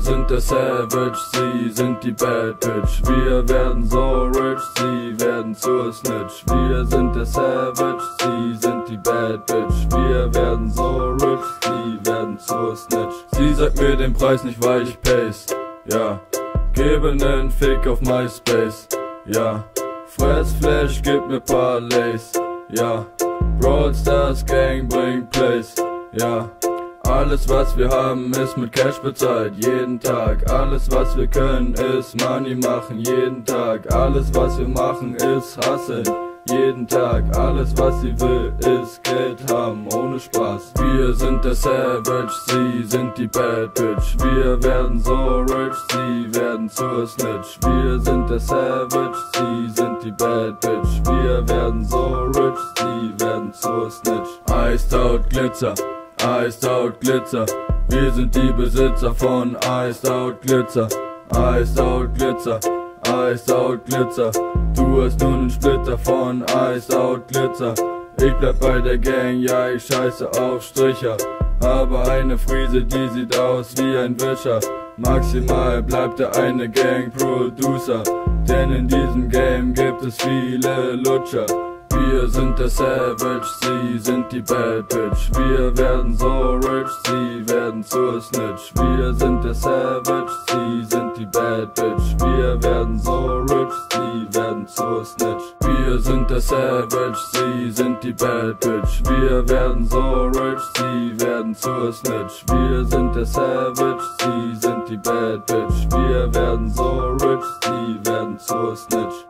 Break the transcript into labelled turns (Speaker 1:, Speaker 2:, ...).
Speaker 1: sind der Savage, sie sind die Bad Bitch. Wir werden so rich, sie werden zur Snitch. Wir sind der Savage, sie sind die Bad Bitch. Wir werden so rich, sie werden zur Snitch. Sie sagt mir den Preis nicht, weil ich pace. Ja, gebe nen Fick auf MySpace. Ja, Fressflash, gib mir paar Lays. Ja, Brawl Stars Gang bringt Plays. Ja. Alles was wir haben ist mit Cash bezahlt, jeden Tag. Alles was wir können ist Money machen, jeden Tag. Alles was wir machen ist Hustle, jeden Tag. Alles was sie will ist Geld haben, ohne Spaß. Wir sind der Savage, sie sind die Bad Bitch. Wir werden so rich, sie werden zur Snitch. Wir sind der Savage, sie sind die Bad Bitch. Wir werden so rich, sie werden zur Snitch. Iced out Glitzer. Iced Out Glitzer. Wir sind die Besitzer von Iced Out Glitzer. Iced Out Glitzer. Iced Out Glitzer. Du hast nun einen Splitter von Iced Out Glitzer. Ich bleib bei der Gang, ja ich scheiße auf Stricher. Habe eine Friese, die sieht aus wie ein Wischer. Maximal bleibt der eine Gang Producer. Denn in diesem Game gibt es viele Lutscher. Wir sind der Savage, sie sind die Bad Bitch. Wir werden so rich, sie werden zur Snitch. Wir sind der Savage, sie sind die Bad Bitch. Wir werden so rich, sie werden zur Snitch. Wir sind der Savage, sie sind die Bad Bitch. Wir werden so rich, sie werden zur Snitch. Wir sind der Savage, sie sind die Bad Bitch. Wir werden so rich, sie werden zur Snitch.